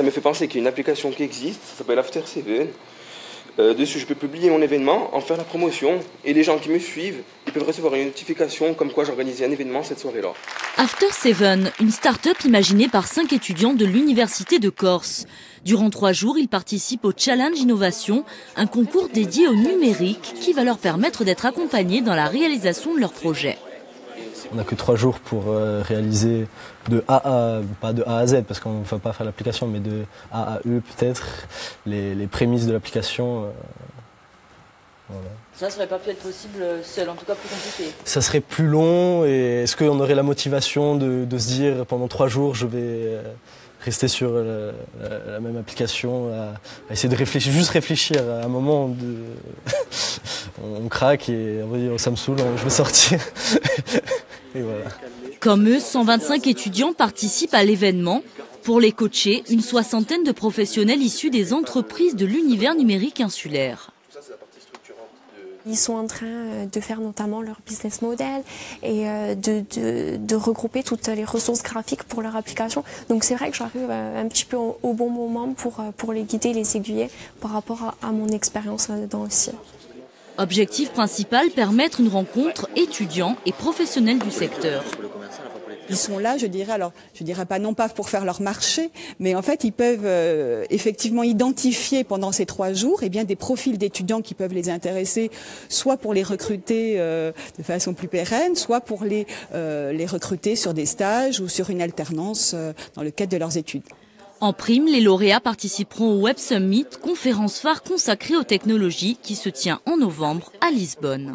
Ça me fait penser qu'il y a une application qui existe, ça s'appelle After Seven. Euh, dessus, je peux publier mon événement, en faire la promotion, et les gens qui me suivent, ils peuvent recevoir une notification comme quoi j'organisais un événement cette soirée-là. After Seven, une start-up imaginée par cinq étudiants de l'Université de Corse. Durant trois jours, ils participent au Challenge Innovation, un concours dédié au numérique qui va leur permettre d'être accompagnés dans la réalisation de leur projet. On n'a que trois jours pour euh, réaliser de A à, pas de A à Z, parce qu'on ne va pas faire l'application, mais de A à E peut-être, les, prémices de l'application. Euh, Ça ne serait pas pu être possible seul, en tout cas plus compliqué. Ça serait plus long, et est-ce qu'on aurait la motivation de, se dire pendant trois jours, je vais euh, rester sur la, même application, à, essayer de réfléchir, juste réfléchir à un moment on, craque et on dit oh, ça me saoule, je vais sortir. Comme eux, 125 étudiants participent à l'événement. Pour les coacher, une soixantaine de professionnels issus des entreprises de l'univers numérique insulaire. Ils sont en train euh, de faire notamment leur business model et euh, de, regrouper toutes les ressources graphiques pour leur application. Donc c'est vrai que j'arrive euh, un petit peu au, bon moment pour, pour les guider, les aiguiller par rapport à, à mon expérience là-dedans aussi. Objectif principal, permettre une rencontre étudiants et professionnels du secteur. Ils sont là, je dirais, alors je dirais pas non pas pour faire leur marché, mais en fait ils peuvent euh, effectivement identifier pendant ces trois jours eh bien des profils d'étudiants qui peuvent les intéresser, soit pour les recruter euh, de façon plus pérenne, soit pour les euh, les recruter sur des stages ou sur une alternance dans le cadre de leurs études. En prime, les lauréats participeront au Web Summit, conférence phare consacrée aux technologies qui se tient en novembre à Lisbonne.